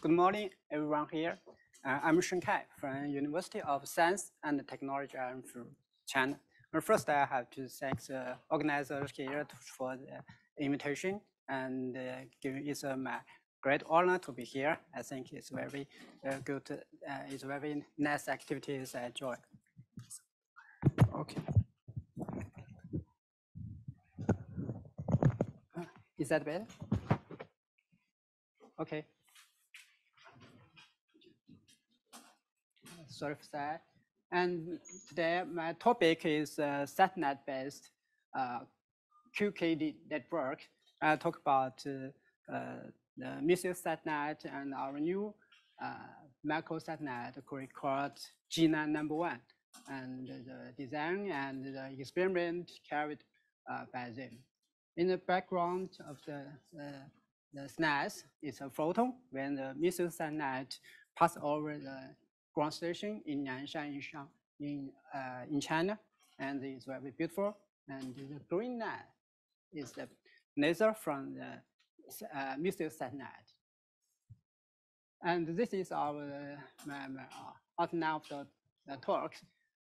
Good morning, everyone here. Uh, I'm Sheng-Kai from University of Science and Technology from China. But first, I have to thank the organizers here for the invitation, and uh, it's uh, my great honor to be here. I think it's very uh, good. Uh, it's very nice activities I enjoy. Okay. Is that better? Okay. That. And today my topic is uh, SATNet-based uh, QKD network. I talk about uh, uh, the Micius SATNet and our new uh, macro SATNet called Jinan number one, and the design and the experiment carried uh, by them. In the background of the, uh, the SNAS is a photo when the Micius SATNet passed over the ground station in Nanshan in, in, uh, in China, and it's very beautiful. And the green line is the laser from the uh, Micius SATNet. And this is our my, uh, outline of the, the talk.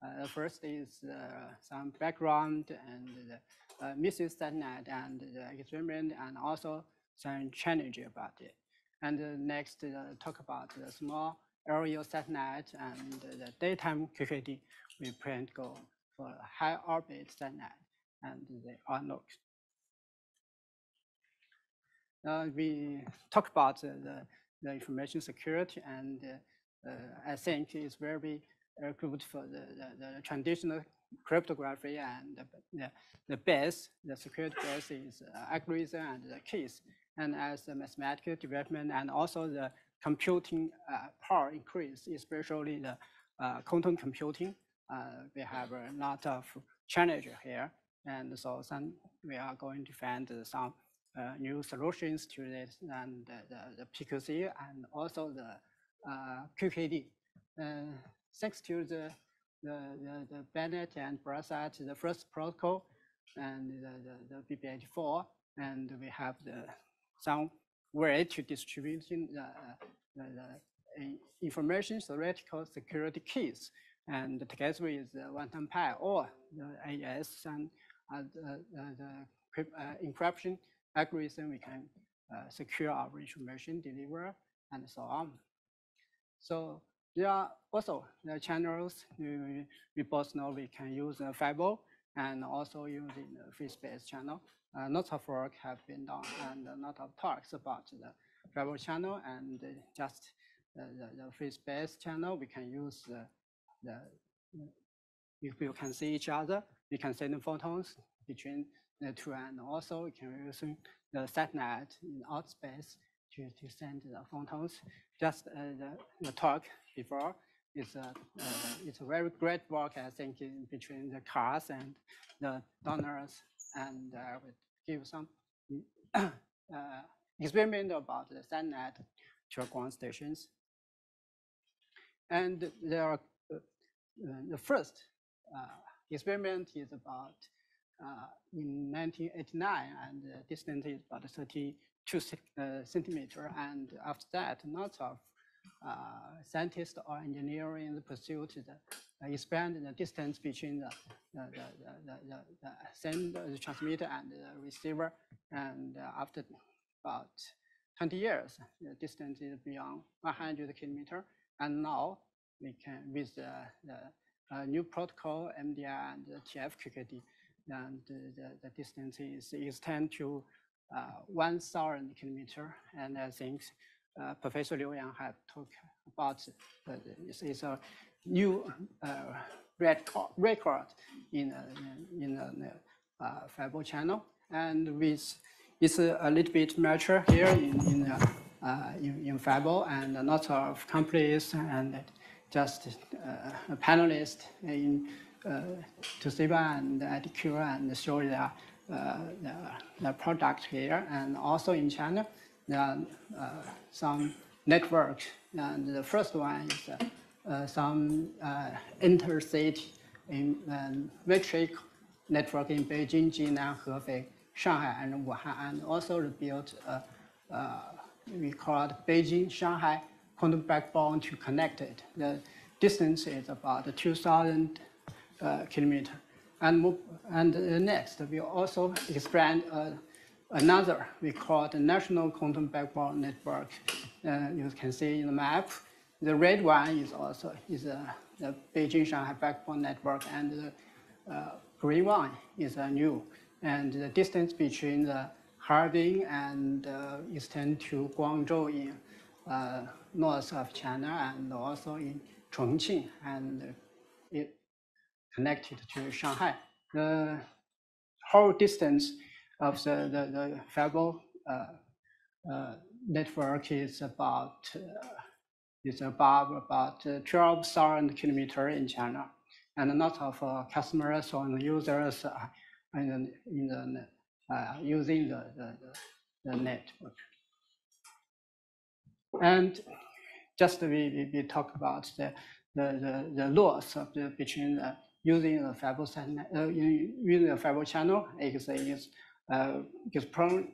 Uh, first is uh, some background and the uh, Micius SATNet and the experiment and also some challenge about it. And next, uh, talk about the small aerial SATNet and the daytime QKD. We plan to go for high orbit SATNet and the outlook. Uh, we talk about the, the information security and uh, I think it's very uh, good for the, the, the, traditional cryptography and the, the, the base, the security base is algorithm and the keys. And as the mathematical development and also the computing uh, power increase, especially the uh, quantum computing, uh, we have a lot of challenge here. And so some, we are going to find some uh, new solutions to this and the, the, the PQC and also the uh, QKD. Uh, thanks to the, the, the, the Bennett and Brassard, the first protocol, and the, the, the BB84, and we have the some way to distributing the, the, the information theoretical security keys, and together with the one-time or the AES and uh, the, the, the encryption algorithm, we can uh, secure our information deliver and so on. So there are also the channels we, we both know we can use the FIBO and also using the free-space channel. Uh, lots of work have been done and a lot of talks about the FIBO channel and just the, the, the free-space channel. We can use the, the if you can see each other, we can send photons between the two, and also we can use the satellite in outspace to, to send the photons. Just uh, the, the talk before is a, uh, it's a very great work, I think, in between the cars and the donors, and I will give some uh, experiment about the SATNet to ground stations. And there are, uh, the first experiment is about uh, in 1989, and the distance is about 32 uh, centimeter. And after that, lots of uh, scientists or engineers in the pursuit to expand the distance between the, the, the, the, the sender, the transmitter, and the receiver. And after about 20 years, the distance is beyond 100 kilometer. And now we can, with the, the uh, new protocol, MDI and TF QKD, and the, the distance is extend to uh, 1,000 kilometer. And I think uh, Professor Liu Yang have talked about uh, this is a new uh, record, record in in the uh, FIBO channel, and with it's a, little bit mature here in in, uh, in, in FIBO, and lots of companies and just uh, panelists in uh, Toshiba and IDQ and show their, uh, their, their product here. And also in China, there are uh, some networks. And the first one is some intercity in um, metric network in Beijing, Jinan, Hefei, Shanghai, and Wuhan, and also built a, a we call it Beijing-Shanghai quantum backbone to connect it. The distance is about 2,000 uh, kilometer. And, and next, we also expand uh, another, we call the National Quantum Backbone Network. Uh, you can see in the map, the red one is also is a, the Beijing-Shanghai Backbone Network, and the uh, green one is a new. And the distance between the Harbin and uh, extend to Guangzhou in uh, north of China and also in Chongqing, and it connected to Shanghai. The whole distance of the, the, the uh, uh, network is about uh, is above about 12,000 kilometer in China. And a lot of uh, customers or users are in the, in the uh, using the, the, the, network. And just we, we, we talk about the, the, the, the loss of the, between the, using the fiber, uh, using the fiber channel is, is uh, is prone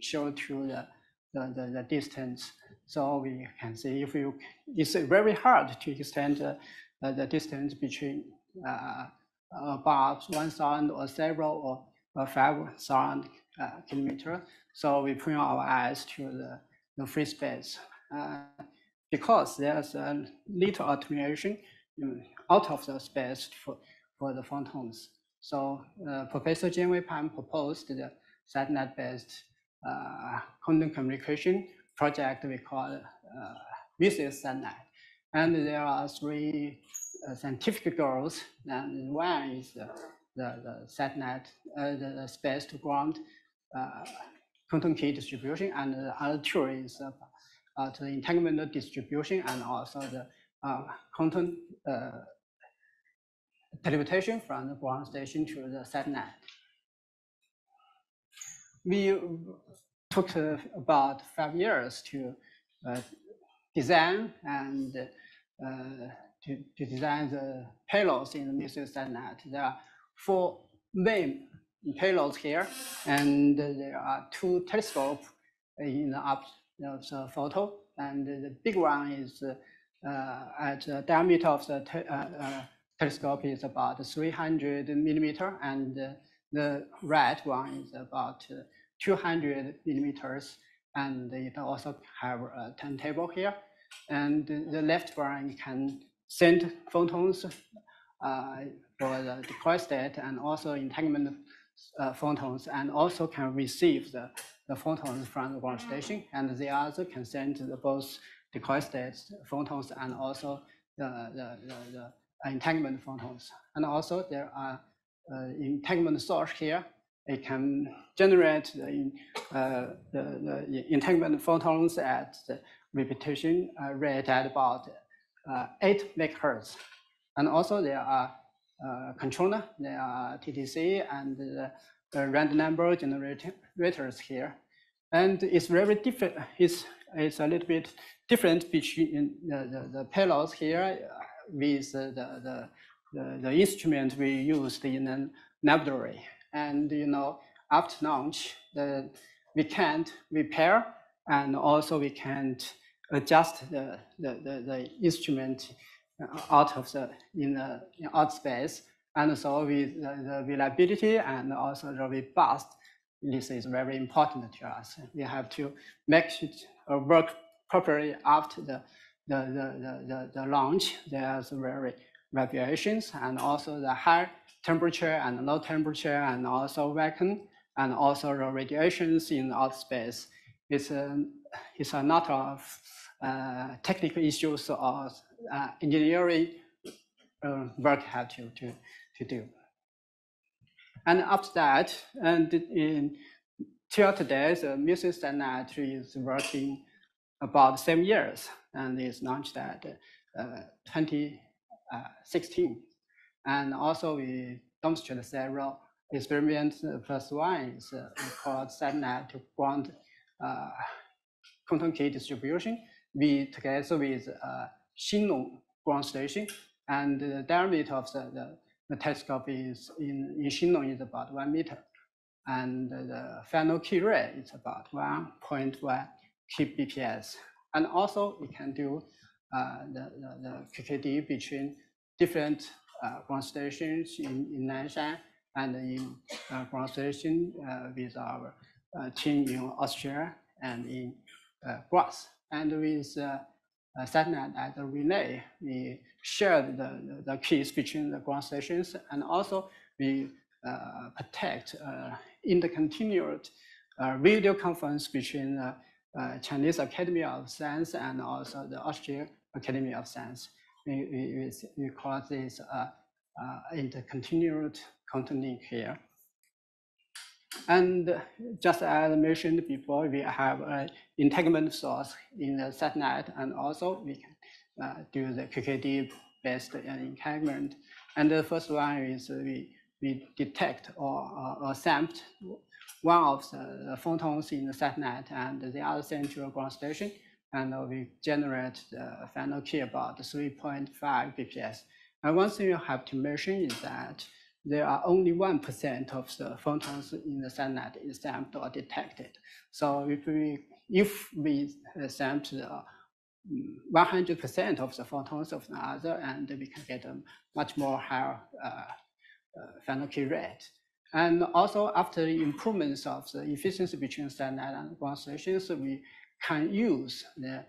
show to the, the, the, the, distance. So we can see if you, it's very hard to extend the, the distance between uh, above 1,000 or several or 5,000 uh, kilometer. So we point our eyes to the, the free space. Uh, because there's a little attenuation out of the space for, for the photons. So uh, Professor Jianwei Pan proposed the satellite-based uh, quantum communication project we call uh, VCS satellite. And there are three uh, scientific goals. And one is the, the, uh, the, the space to ground uh, quantum key distribution, and the other two is uh, the entanglement distribution and also the quantum teleportation from the ground station to the satellite. We took uh, about five years to uh, design and uh, to, to design the payloads in the Micius satellite. There are four main payloads here, and there are two telescopes in the up of the photo. And the big one is uh, at the diameter of the uh, telescope is about 300 millimeter, and the red one is about uh, 200 millimeters, and it also have a turntable here. And the left one can send photons uh, for the decoy state and also entanglement uh, photons, and also can receive the, the photons from the ground station, and the other can send both decoy state photons and also the, the, the, the entanglement photons. And also there are uh, entanglement source here. It can generate the, uh, the, the, entanglement photons at the repetition uh, rate at about 8 megahertz. And also there are uh, controller, there are TTC and the, random number generators here. And it's very different, it's, it's a little bit different between the, the, the payloads here with the, the, the, the instrument we used in the laboratory. And, you know, after launch, the, we can't repair and also we can't adjust the, the, the, the instrument uh, out of the, in the in out space. And so with the, the reliability and also the robust, this is very important to us. We have to make it work properly after the the, the, the, the, launch, there's very variations and also the high temperature and low temperature and also vacuum and also the radiations in outer space. It's a, it's a lot of uh, technical issues or uh, engineering uh, work have to, to, to do. And after that, and in, till today, the Micius standard is working about seven years and it's launched at uh, 2016. And also we demonstrated several experiments. First one is uh, called satellite to ground uh, quantum key distribution. We together with uh, Xinglong ground station, and the diameter of the, the, the telescope is in, in Xinglong is about one meter, and the final key rate is about 1.1 kbps. BPS. And also we can do uh, the, the, the, QKD between different uh, ground stations in, in Nanshan and in uh, ground station uh, with our uh, team in Austria and in uh, Graz. And with uh, SatNet as a relay, we shared the, the, keys between the ground stations and also we protect intercontinued uh, video conference between uh, Chinese Academy of Science and also the Austrian Academy of Science. We, we, we call this uh, uh, intercontinued content link here. And just as mentioned before, we have an entanglement source in the satellite, and also we can uh, do the QKD-based entanglement. And the first one is we, we detect or, or, or sample one of the, photons in the SatNet and the other central ground station, and we generate the final key about 3.5 bps. And one thing you have to mention is that there are only 1% of the photons in the SatNet is sampled or detected. So if we, if we sample 100% of the photons of the other, and we can get a much more higher uh, uh, final key rate. And also after the improvements of the efficiency between SatNet and ground stations, we can use the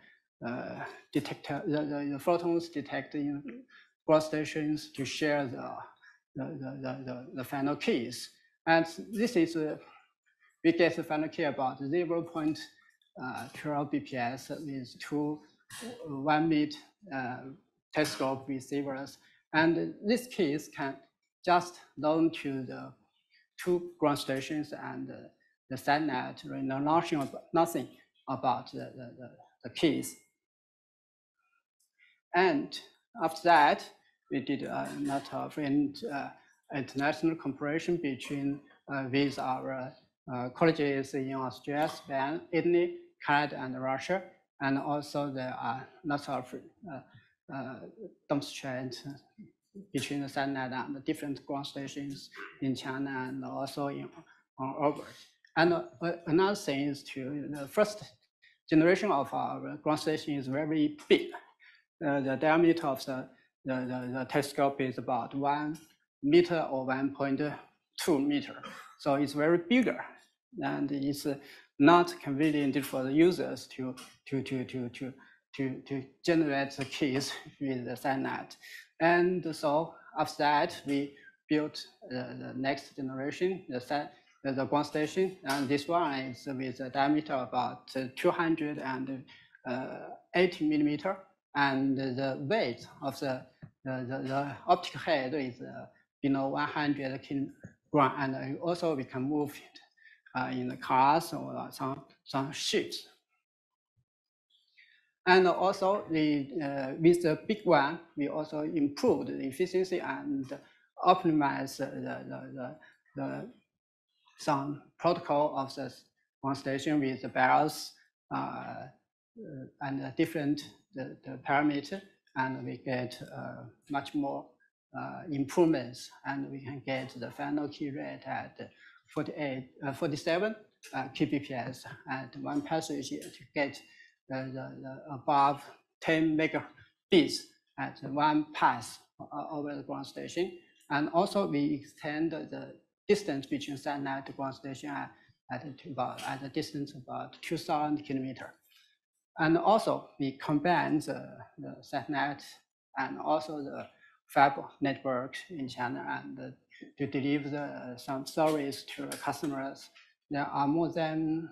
uh, detector, the, the, the, photons detected in ground stations to share the the, the, the, final keys. And this is, uh, we get the final key about 0 0.12 uh, BPS with two uh, one mid uh, telescope receivers. And this keys can just loan to the two ground stations and uh, the right? no, nothing, nothing about the, the, the, the keys. And after that, we did a lot of in, uh, international cooperation between uh, with our uh, colleges in Australia, Spain, Italy, Canada, and Russia. And also there are lots of uh, uh, demonstrations between the SatNet and the different ground stations in China and also in on orbit. And uh, another thing is to the first generation of our ground station is very big. Uh, the diameter of the the, the, the telescope is about one meter or 1.2 meter. So it's very bigger and it's not convenient for the users to, to, to, to, to, to, to generate the keys with the SatNet. And so after that, we built the, the next generation, the, set, the ground station. And this one is with a diameter about 280 uh, millimeter and the weight of the, the, the, the optic head is uh, below 100 kilogram, and also we can move it uh, in the cars or some, some ships. And also the, uh, with the big one, we also improved the efficiency and optimize the, the, the, the some protocol of the one station with the bells uh, and different the, the parameter. And we get uh, much more uh, improvements. And we can get the final key rate at 48, uh, 47 uh, kbps at one passage to get the, above 10 megabits at one pass over the ground station. And also we extend the distance between SatNet to ground station at, at, about, at a distance about 2,000 kilometer. And also we combine the, the SatNet and also the fab network in China and to deliver the, some service to the customers. There are more than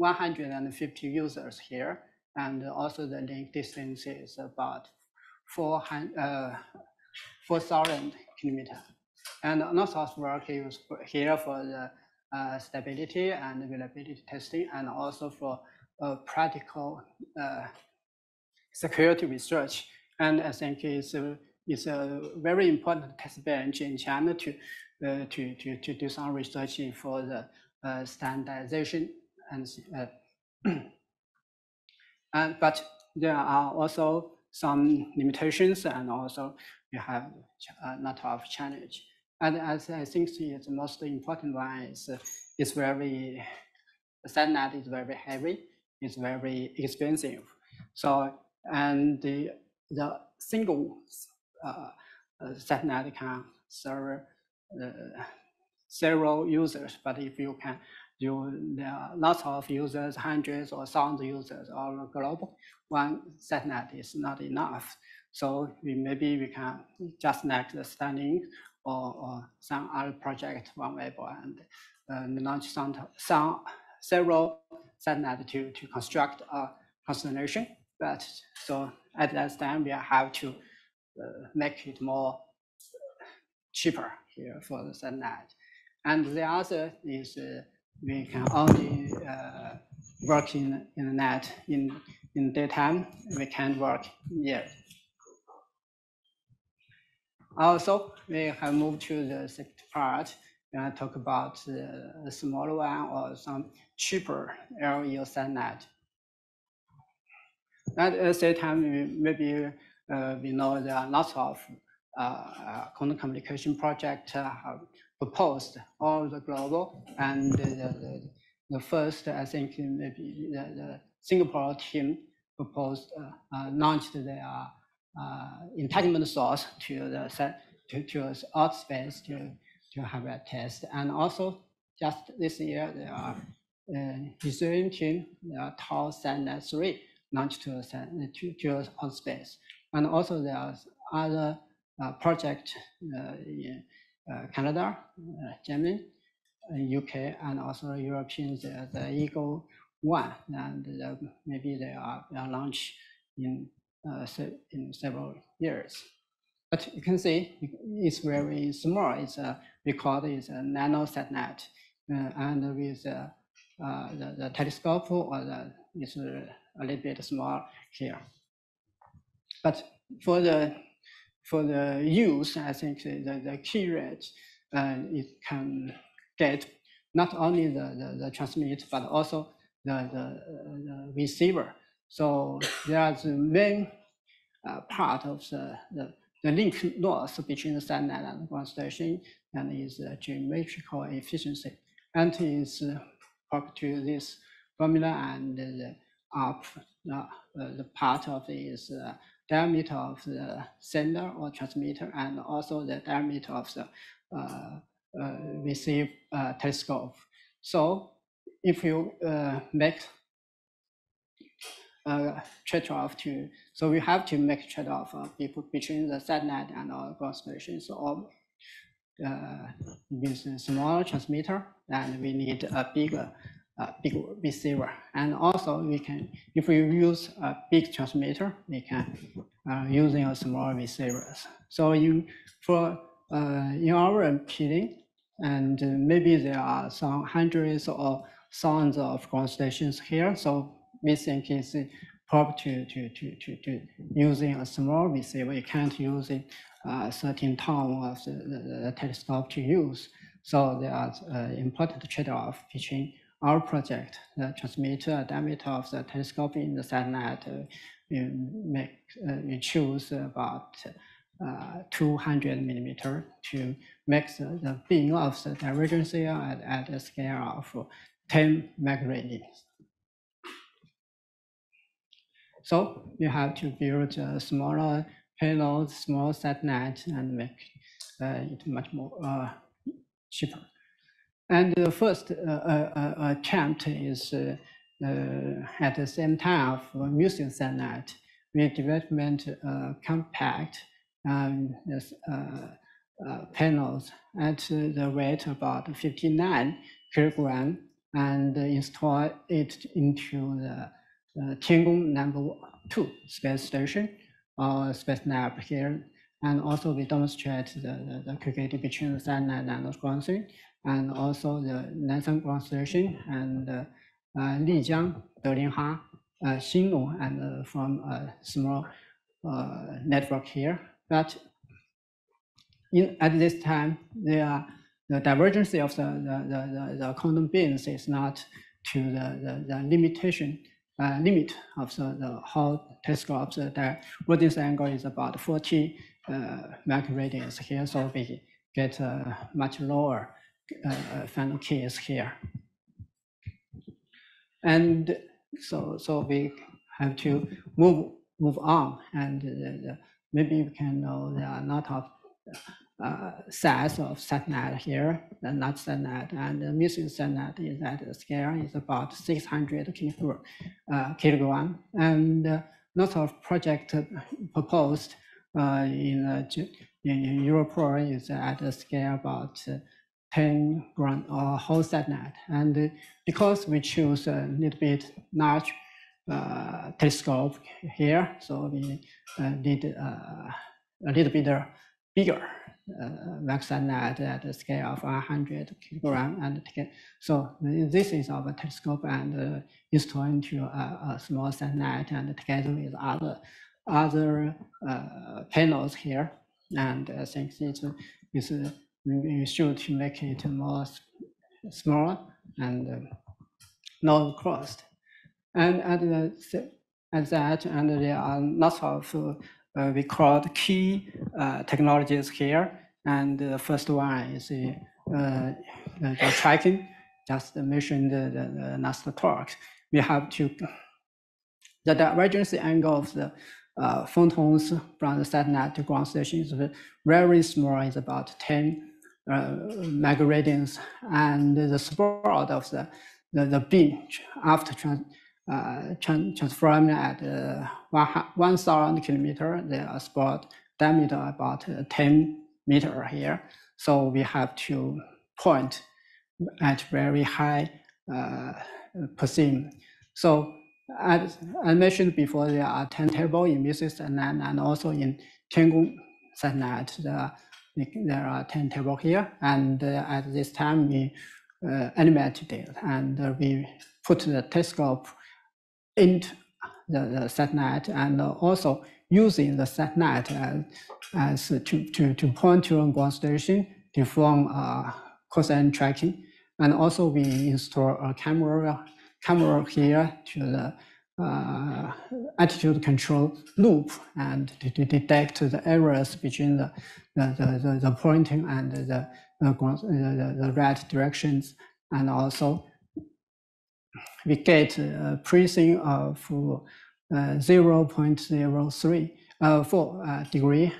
150 users here, and also the link distance is about 4,000 uh, 4, kilometers. And of work is here for the uh, stability and availability testing, and also for uh, practical uh, security research. And I think it's a, it's a very important test bench in China to, uh, to, to, to do some research for the uh, standardization. And, uh, and But there are also some limitations and also we have a lot of challenge. And as I think the most important one is, is very, the SatNet is very heavy is very expensive. So, and the, the single uh, uh, satellite can serve uh, several users, but if you can you there are lots of users, hundreds or thousands users all globe, one satellite is not enough. So we maybe we can just like the Starlink or, or some other project one OneWeb and uh, launch some, some several satellites to, to construct a constellation. But so at that time we have to uh, make it more cheaper here for the satellite. And the other is uh, we can only uh, work in, in the net in, in daytime. We can't work yet. Also, we have moved to the second part. and talk about uh, a smaller one or some cheaper LEO satellite. At the same time, maybe uh, we know there are lots of uh, uh communication projects uh, proposed all the global and the, the, the, first, I think maybe the, the Singapore team proposed, uh, uh, launched their uh, entanglement source to the set to, to out space to, to have a test. And also just this year, there are uh, Ethereum team, are Tau Satellite 3 launched to, to, to space. And also there are other uh, projects in uh, Canada, uh, Germany, UK, uh, and also Europeans, the, the Eagle One, and maybe they are, they launched in, in several years. But you can see it's very small. It's a, we call a nano satellite, uh, and with uh, uh, the, the telescope or the, it's a little bit small here. But for the for the use, I think the, the key rate uh, it can get not only the, the, the transmit, but also the, the, the receiver. So there's the main uh, part of the, the, the link loss between the satellite and the ground station and is geometrical efficiency. And is uh, to this formula and the up uh, the part of it is uh, diameter of the sender or transmitter and also the diameter of the uh, uh, receive uh, telescope. So if you make a trade-off to, so we have to make trade-off uh, between the satellite and our ground station. So uh, with a small transmitter, and we need a bigger big receiver. And also we can, if we use a big transmitter, we can uh, using a small receivers. So in for uh, in our PD, and maybe there are some hundreds or thousands of constellations here. So we think it's proper to, to, to, to, to using a small receiver. You can't use it uh, 13 ton of the, the, the, telescope to use. So there are uh, important trade-off between our project, the transmitter diameter of the telescope in the satellite, uh, we make uh, choose about uh, 200 millimeter to make the, the beam of the divergence at, at a scale of 10 megaradians. So you have to build a smaller payload, small satellite, and make uh, it much more uh, cheaper. And the first uh, uh, uh, attempt is at the same time for Micius we development compact um, panels at the weight about 59 kilogram and install it into the uh, Tiangong number two space station or space lab here. And also we demonstrate the, the, the between the satellite and the station and also the Nanshan Ground Station and uh, uh, Lijiang, Delinha, uh, and uh, from a small uh, network here. But in, at this time, the divergence of the, the, the, the quantum beams is not to the, the, the limitation uh, limit of the, the whole telescope. The divergence angle is about 40 uh, microradians here, so we get a much lower uh, final case here. And so so we have to move move on, and uh, maybe we can know there are a lot of uh, size of SatNet here, the not SatNet, and the Micius SatNet is at the scale is about 600 kilogram, uh, kilogram. and uh, lots of project proposed uh, in, uh, in Europe is at a scale about uh, 10 gram or whole SatNet, and because we choose a little bit large uh, telescope here, so we uh, need uh, a little bit bigger VexSatNet at a scale of 100 kilogram. And so this is our telescope and uh, installed into a, a small SatNet and together with other other uh, panels here. And I think it's, it's we should make it more small and uh, not crossed. And at, the, at that, and there are lots of uh, we called key uh, technologies here. And the first one is the, uh, the tracking, just mentioned the, the, the last talk. We have to, the divergence angle of the uh, photons from the satellite to ground station is very small, it's about 10 uh, megaradians, and the support of the, the, the beam after trans, uh, transforming at uh, 1,000 kilometer, the spot diameter about uh, 10 meter here. So we have to point at very high uh. So as I mentioned before, there are 10 table in Micius and, and also in Tiangong satellite, the, there are 10 table here. And uh, at this time, we uh, animated it and uh, we put the telescope into the, the satellite and also using the satellite as, as to, to, to point to a ground station to form a cosine tracking. And also we install a camera, camera here to the uh, attitude control loop and to, to, detect the errors between the, the, the, the pointing and the, the, the, the right directions. And also we get a pricing of uh, 0.03 uh, 4 uh, degree.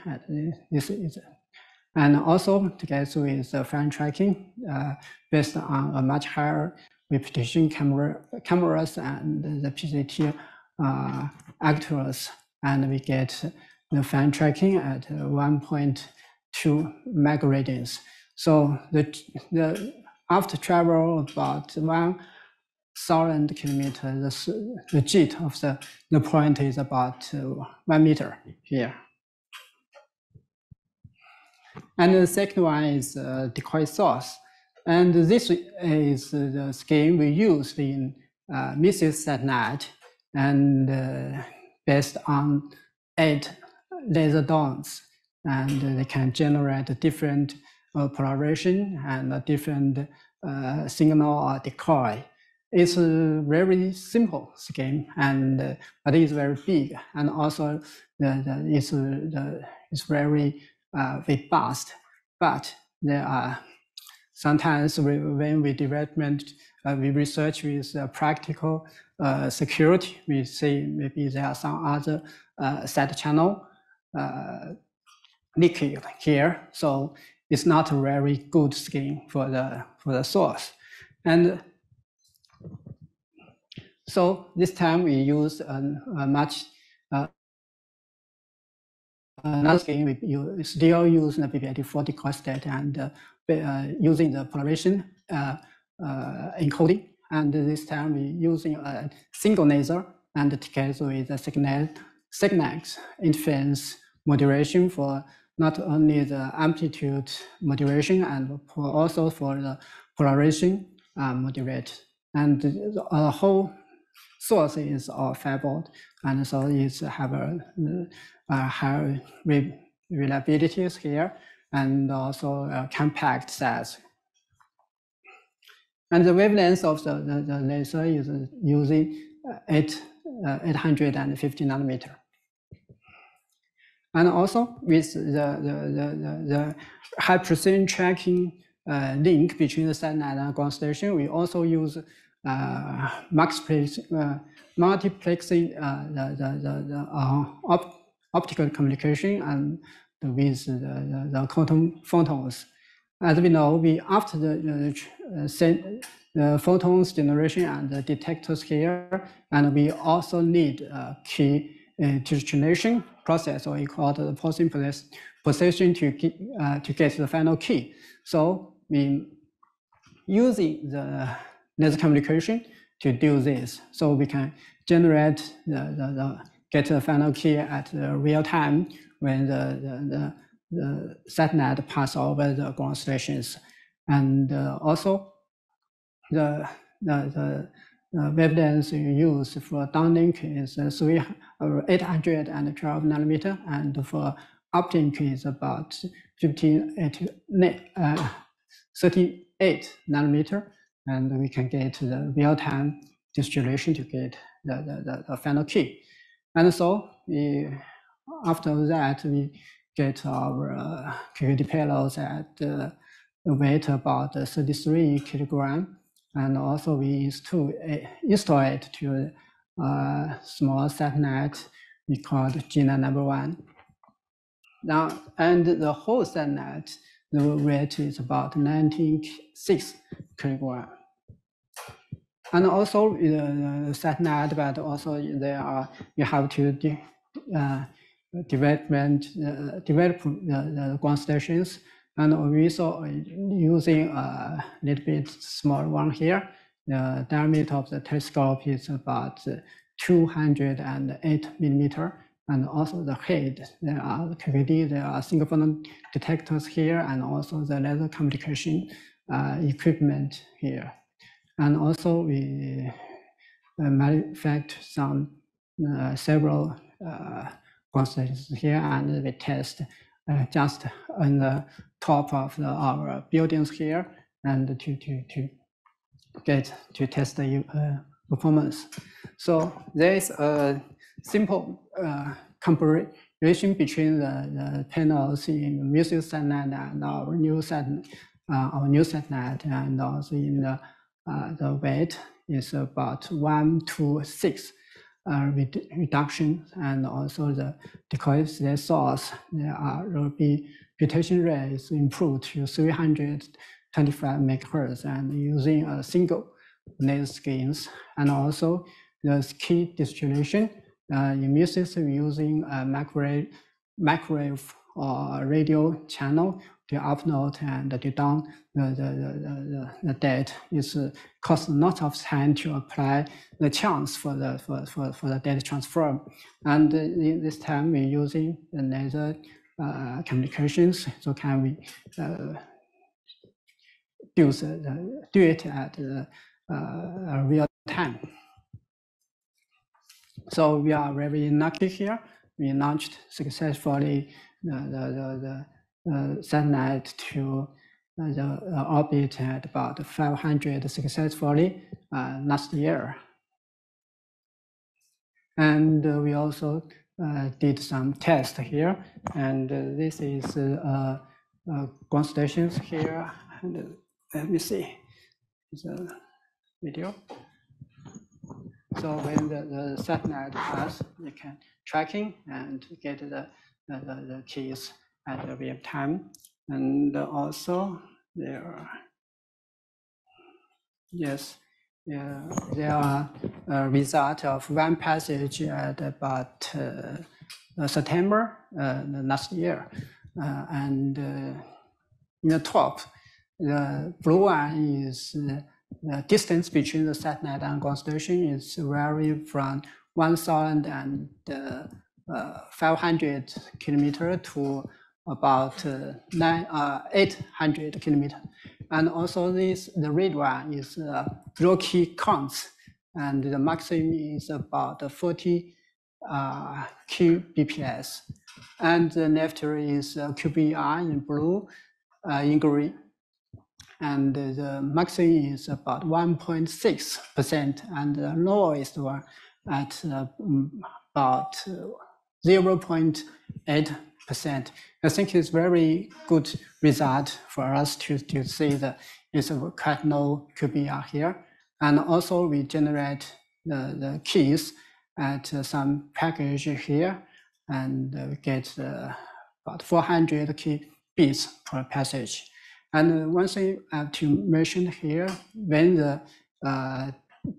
This is, and also together with the fan tracking uh, based on a much higher repetition camera cameras and the PCT uh, actors, and we get the fan tracking at 1.2 megaradians. So the the after travel about one thousand kilometers, the, the JIT of the, the point is about one meter here. And the second one is uh, decoy source. And this is the scheme we used in uh. SatNet and uh, based on eight laser domes. And they can generate different uh, polarization and a different uh, signal or decoy. It's a very simple scheme, and uh, but it's very big, and also the, the it's uh, the it's very uh, robust. But there are sometimes we, when we development uh, we research with uh, practical uh, security, we see maybe there are some other uh, side channel uh, leaking here, so it's not a very good scheme for the for the source, and so this time we use a, much uh, another scheme. We you still use the BB84 decoy state and uh, uh, using the polarization uh, uh, encoding. And this time we're using a single laser and together with the signal Sagnac interference modulation for not only the amplitude modulation and also for the polarization uh, modulate. And the whole source is all fiber, and so it's have a, a high reliabilities here and also a compact size. And the wavelength of the, the, the laser is using eight, uh, 850 nanometer. And also with the, the, the, the, high precision tracking uh, link between the satellite and ground station, we also use uh, multiplexing, multiplexing the, the, the, the op optical communication and with the, quantum photons. As we know, we after the, the photons generation and the detectors here, and we also need a key uh, destination process, or we call the position position to get, uh, to get the final key. So we using the laser communication to do this, so we can generate the, the, the get the final key at the real time when the, the, the, the satellite pass over the ground stations. And uh, also the, the, the wavelengths you use for downlink is three, uh, 812 nanometer, and for uplink is about 15, uh, 38 nanometer, and we can get the real-time distribution to get the, the, the, the final key. And so we, after that, we get our uh, payloads at uh, weight about 33 kilogram. And also we install, uh, install it to a small satellite we called Jinan number one. Now, and the whole satellite, the weight is about 96 kilogram. And also the satellite, but also there are you have to uh, development uh, develop the, the ground stations, and also using a little bit small one here. The diameter of the telescope is about 208 millimeter, and also the head. There are QKD, there are single photon detectors here, and also the laser communication uh, equipment here. And also we uh, manufacture some uh, several uh, constants here and we test uh, just on the top of the, our buildings here and to, to, to get to test the uh, performance. So there is a simple uh, comparison between the, the panels in Micius satellite and our new satellite, uh, our new satellite and also in the uh, the weight is about one to six uh, reduction, and also the because the source there are will be reputation rate is improved to 325 megahertz and using a single laser skins, and also the key distribution uh, Micius using a microwave microwave or radio channel the upload and the down the, the, the, the, data is uh, cost a lot of time to apply the chance for the for, for, for the data transfer. And in this time we're using the laser uh, communications, so can we uh, do, the, do it at the uh, real time. So we are very lucky here. We launched successfully the, the, the uh, Uh, satellite to uh, the uh, orbit at about 500 successfully uh, last year. And uh, we also did some tests here. And this is ground stations here. And let me see the video. So when the, the satellite pass, you can tracking and get the, the, the keys at the real time. And also there yes, yeah, there are a result of one passage at about uh, September uh, last year. Uh, and uh, in the top, the blue one is uh, the distance between the satellite and ground station is vary from 1,000 and uh, 500 kilometer to about uh, nine, uh, 800 kilometers. And also this, the red one is uh, key counts, and the maximum is about 40 uh, kbps. And the left is uh, QBER in blue, uh, in green. And the maximum is about 1.6%, and the lowest one at uh, about 0.8 percent. I think it's very good result for us to, to see that it's a quite low QBER here. And also we generate the, the keys at uh, some package here and uh, get uh, about 400 key bits per passage. And one thing I have to mention here, when the uh,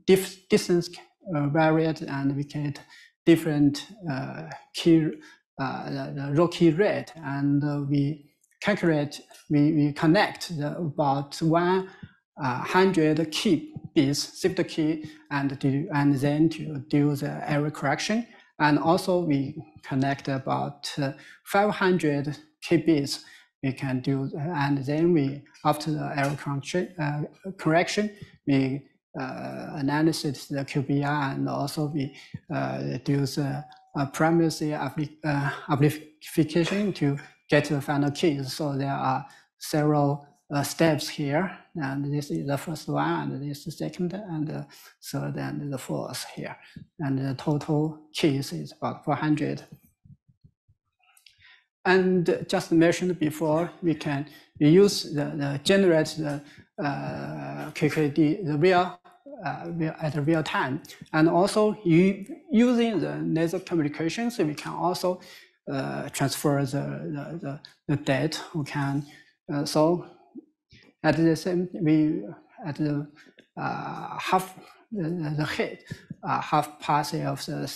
distance uh, varied and we get different uh, key, the, the row key rate, and uh, we calculate, we, we connect the, about 100 key bits, shift key, and, do, and then to do the error correction. And also we connect about 500 key bits we can do, and then we, after the error correction, uh, correction we uh, the QBER and also we uh, do the uh, privacy uh, amplification to get the final keys. So there are several uh, steps here, and this is the first one, and this is the second, and the third, and the fourth here. And the total keys is about 400 and just mentioned before, we can use the, the generate the uh, QKD, the uh, real at real time. And also using the laser communications, we can also uh, transfer the, the, the, the, data. We can, uh, so at the same, we, at the uh, half, the, the head, uh, half pass of the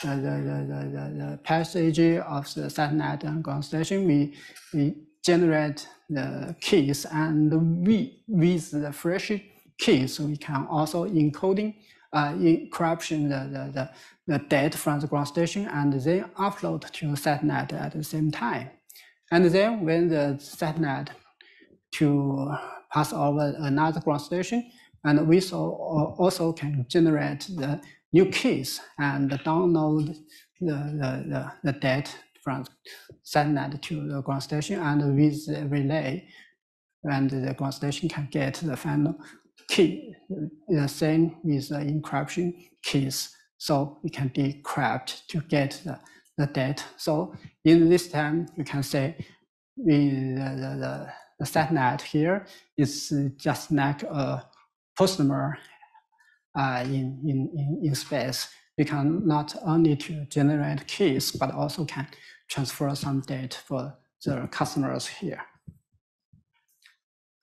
the, the, the, the, passage of the satellite and ground station, we, we generate the keys and we, with the fresh keys, we can also encoding, uh, encryption the, the, the, the data from the ground station and then upload to satellite at the same time. And then when the satellite to pass over another ground station, and we so also can generate the new keys and download the, the, the, the data from satellite to the ground station and with the relay, and the ground station can get the final key, the same with the encryption keys. So we can decrypt to get the, the data. So in this time, you can say the, the, the, the here is just like a polymer uh, in, in, in space, we can not only to generate keys, but also can transfer some data for the customers here.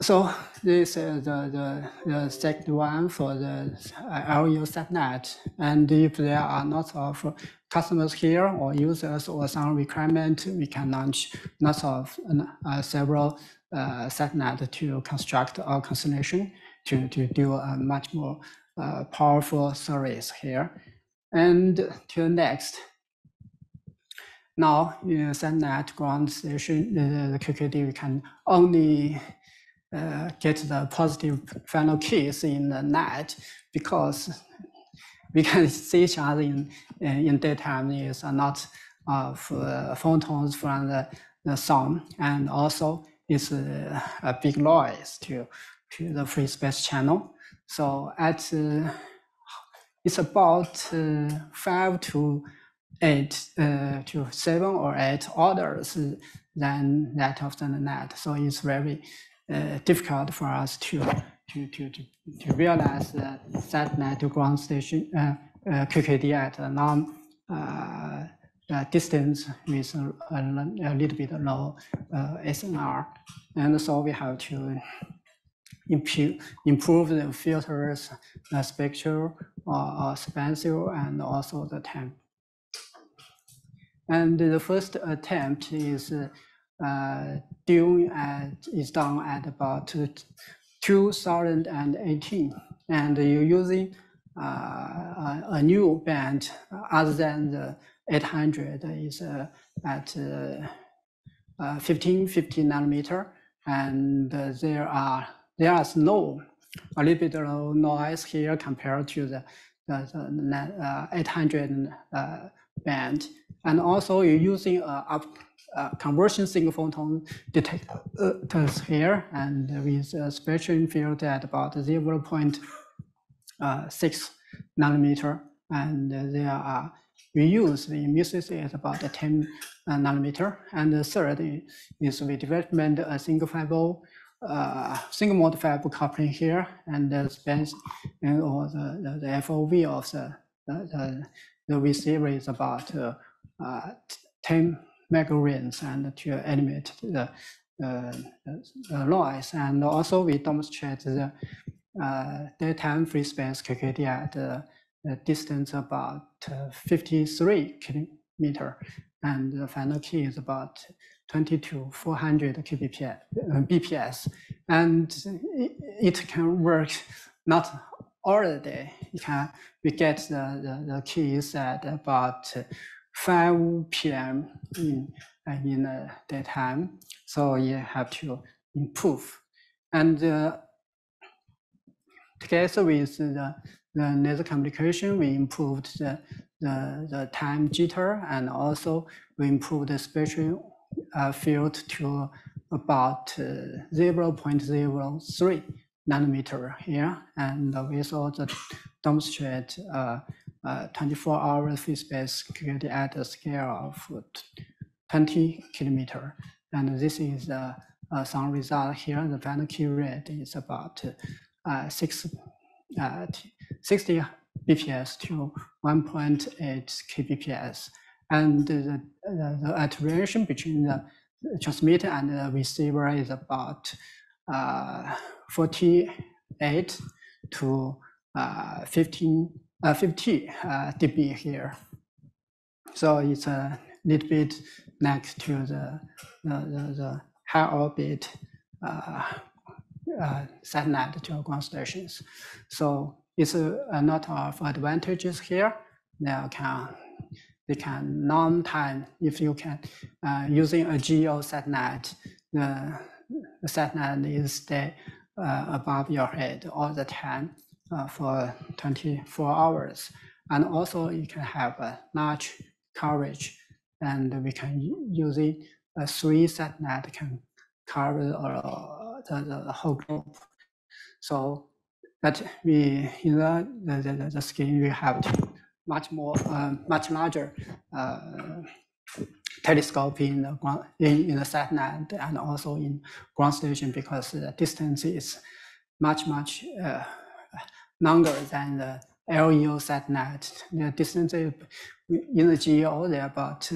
So this is the, the, the second one for the uh, LEO satnet. And if there are lots of customers here or users or some requirement, we can launch lots of uh, several uh, satnet to construct our constellation to, to do a much more uh, powerful service here. And to next. Now, in SATNet ground station, the, the QKD, we can only uh, get the positive final keys in the net because we can see each other in, in daytime is not of uh, photons from the, the sun and also it's a, a big noise to, to the free space channel. So at uh, it's about uh, five to eight uh, to seven or eight orders than that of the net. So it's very difficult for us to to to to, to realize that SATNet to ground station uh, uh, QKD at a uh, distance with a, a, little bit low SNR, and so we have to improve, improve the filters, spectral, uh, spatial, and also the time. And the first attempt is uh, doing at, is done at about 2018, and you're using uh, a, new band other than the 800 is uh, at uh, 1550 nanometer, and there are there is no a little bit of noise here compared to the, the, the uh, 800 uh, band. And also you're using a, conversion single photon detectors here and with a spectrum field at about 0 uh, 0.6 nanometer. And there are we use the Micius at about 10 uh, nanometer. And the third is the development a single fiber uh, single mode fiber coupling here, and the space and or the, the, FOV of the, the, the receiver is about uh, uh, 10 megarems and to eliminate the, noise. And also we demonstrate the uh, daytime free space QKD at a distance about uh, 53 kilometer, and the final key is about 20 to 400 kbps, uh, BPS, and it, can work not all the day. It can we get the, the, the keys at about 5 p.m. in in the daytime, so you have to improve. And uh, together with the, the laser communication, we improved the, the, the time jitter and also we improved the spatial uh, field to about uh, 0.03 nanometer here. And we also demonstrate uh, 24 hour free space security at a scale of 20 kilometer. And this is uh, uh, some result here. The final key rate is about uh, six, 60 bps to 1.8 kbps. And the, the, the iteration between the transmitter and the receiver is about uh, 48 to uh, 15, uh, 50 uh, dB here. So it's a little bit next to the, the, the, the high orbit uh, uh, satellite to ground stations. So it's a, a lot of advantages here. They can they can long time if you can uh, using a geo satellite, the, the satellite is stay uh, above your head all the time uh, for 24 hours. And also you can have a large coverage and we can use it a three satellite can cover uh, the, the whole globe. So but we in the, the, the, scheme we have much more uh, much larger uh, telescope in the ground in, in the satellite and also in ground station because the distance is much much uh, longer than the LEO satellite. The distance in the GEO they're about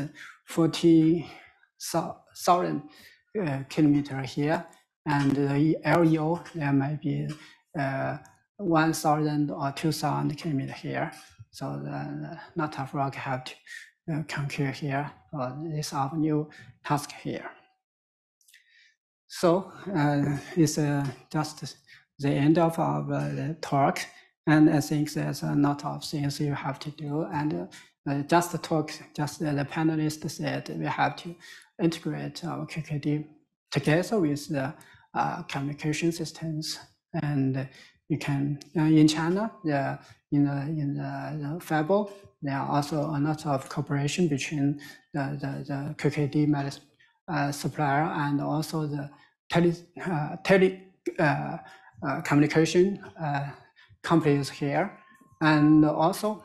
forty thousand uh, kilometer here, and the LEO there might be uh, 1,000 or 2,000 kilometer here. So the, not of rock have to uh, conquer here, or this our new task here. So uh, it's uh, just the end of our uh, talk. And I think there's a lot of things you have to do. And uh, just the talk, just the panelists said we have to integrate our QKD together with the uh, communication systems. And you can, uh, in China, the, in the, in the, the there are also a lot of cooperation between the, the, the QKD uh, supplier and also the tele, uh, tele uh, communication uh, companies here. And also,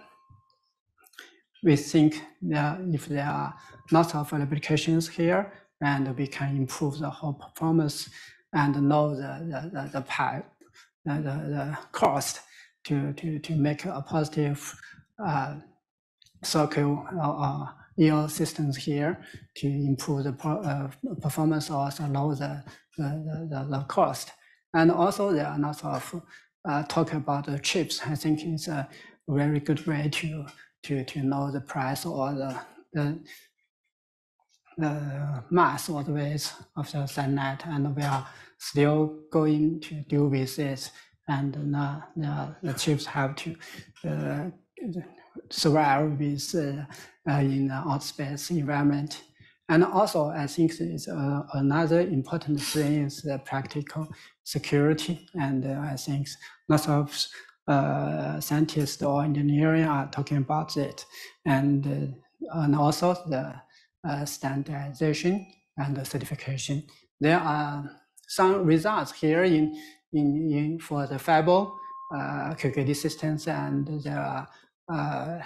we think that if there are lots of applications here, and we can improve the whole performance and know the, the, the, the the, cost to, to, to make a positive uh, circle or EO systems here to improve the uh, performance or also lower the, the, the, the, cost. And also there are lots of uh, talk about the chips. I think it's a very good way to to to know the price or the the, the mass or the weight of the satellite, and we are still going to deal with it. And the, the, the chips have to uh, survive with uh, uh, in the outspace environment. And also, I think is uh, another important thing is the practical security. And uh, I think lots of uh, scientists or engineering are talking about it. And, uh, and also the uh, standardization and the certification. There are some results here in, in, in for the fiber uh, QKD systems, and there are uh,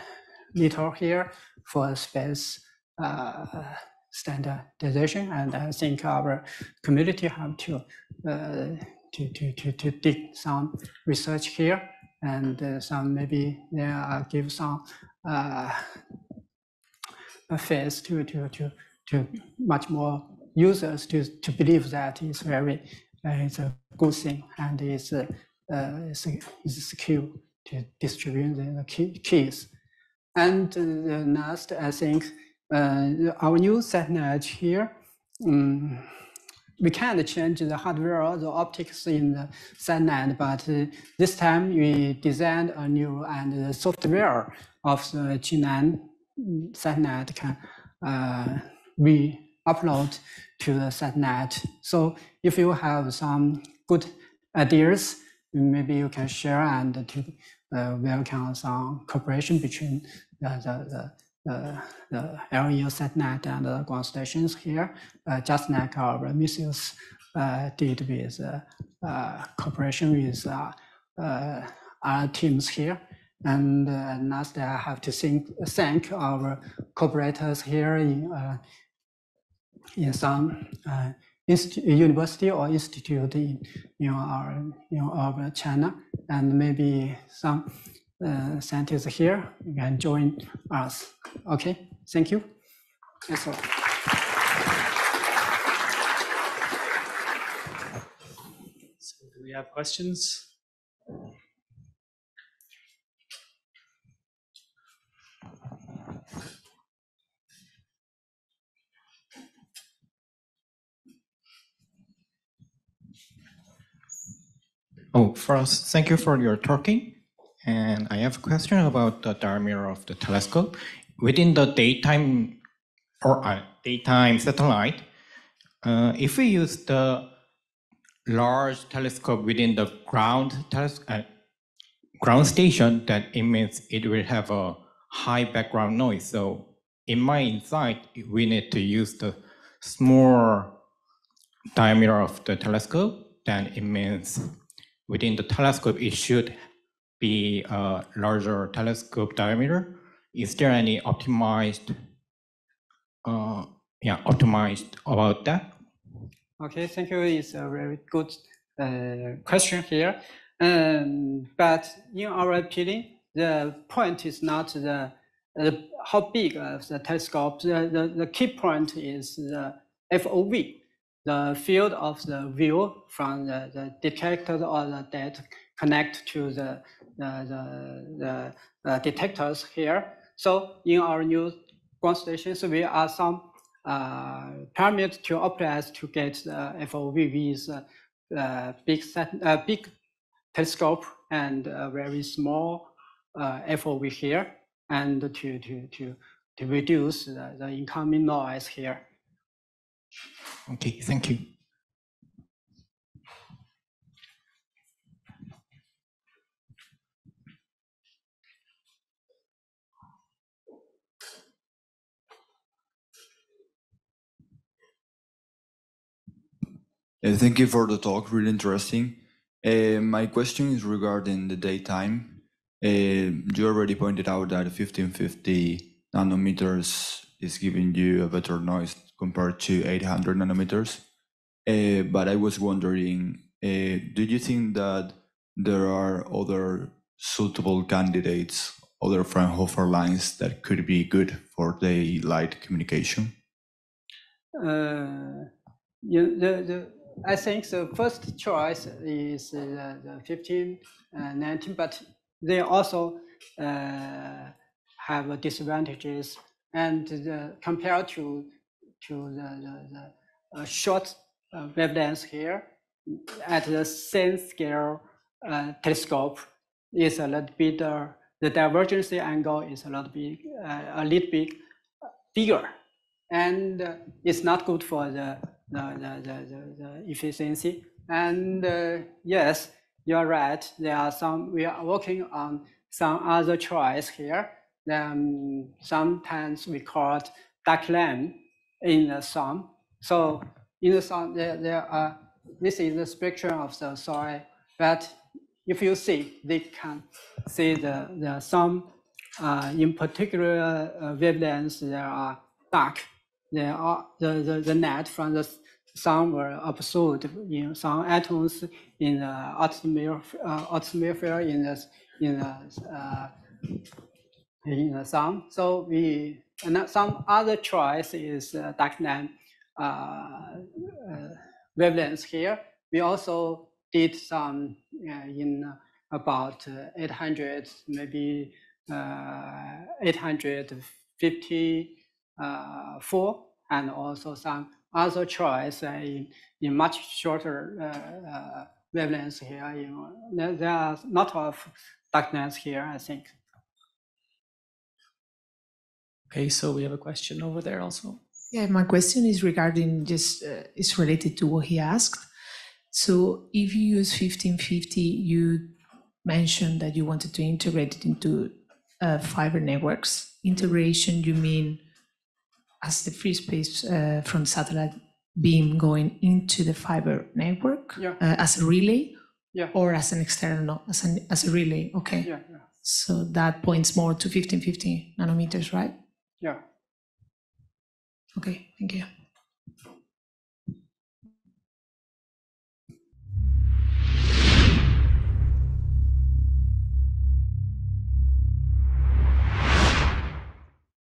little here for space uh, standardization. And I think our community have to uh, to, to, to, to dig some research here and uh, some maybe yeah, give some uh, face to, to, to, to much more users to, to believe that it's very uh, it's a good thing and it's, uh, it's, it's secure to distribute the key, keys. And uh, the next, I think, uh, our new SatNet here, um, we can't change the hardware or the optics in the SatNet, but uh, this time we designed a new and the software of the Jinan SatNet can uh, we upload to the SatNet. So if you have some good ideas, maybe you can share and to uh, welcome some cooperation between the, the, the, the LEO SatNet and the ground stations here, uh, just like our Micius uh, did with uh, cooperation with uh, uh, our teams here. And uh, last, I have to think, thank our cooperators here in in some university or institute in, in our in our China, and maybe some uh, scientists here can join us. Okay, thank you. That's all. So do we have questions? Oh, first, thank you for your talking. And I have a question about the diameter of the telescope. Within the daytime or uh, daytime satellite, uh, if we use the large telescope within the ground uh, ground station, that it means it will have a high background noise. So in my insight, we need to use the small diameter of the telescope, then it means within the telescope, it should be a larger telescope diameter. Is there any optimized, uh, yeah, optimized about that? Okay, thank you. It's a very good uh, question here. Um, but in our opinion, the point is not the, the how big of the telescope. The, the, the key point is the FOV the field of the view from the, the detector or the that connect to the, the, the, uh, detectors here. So in our new ground stations, we are some uh, parameters to optimize to get the FOV's uh, big set, uh, big telescope and a very small uh, FOV here, and to to to to reduce the, the incoming noise here. Okay, thank you. Thank you for the talk, really interesting. Uh, my question is regarding the daytime. Uh, you already pointed out that 1550 nanometers is giving you a better noise compared to 800 nanometers. Uh, but I was wondering, uh, do you think that there are other suitable candidates, other Fraunhofer lines that could be good for daylight communication? Uh, yeah, the, the, I think the first choice is the, the 15, uh, 19, but they also uh, have disadvantages. And the, compared to to the, the, the uh, short uh, wavelengths here at the same scale uh, telescope is a little bit, uh, the divergence angle is a little bit, uh, a little bit bigger. And uh, it's not good for the, the, the, the, the efficiency. And yes, you're right. There are some, we are working on some other choice here. Then sometimes we call it dark line in the sun. So in the sun, there, there are, this is the spectrum of the soil, but if you see, they can see the, the some, uh, in particular uh, wavelengths, there are dark the uh, the, the, the net from the sun were absorbed in some atoms in the atmosphere, uh, atmosphere in the in the uh, in the sun. So we and some other choice is uh, line uh, uh, wavelengths here. We also did some uh, in about 800, maybe uh, 850 uh, four and also some other choice in, in much shorter uh, uh, wavelengths here. You know, there, are a lot of darkness here, I think. Okay, so we have a question over there also. Yeah, my question is regarding just, uh, related to what he asked. So if you use 1550, you mentioned that you wanted to integrate it into uh, fiber networks. Integration, you mean as the free space uh, from satellite beam going into the fiber network Yeah. uh, as a relay Yeah. or as an external, as, an, as a relay? Okay. Yeah, yeah, So that points more to 1550 nanometers, right? yeah. Okay, thank you.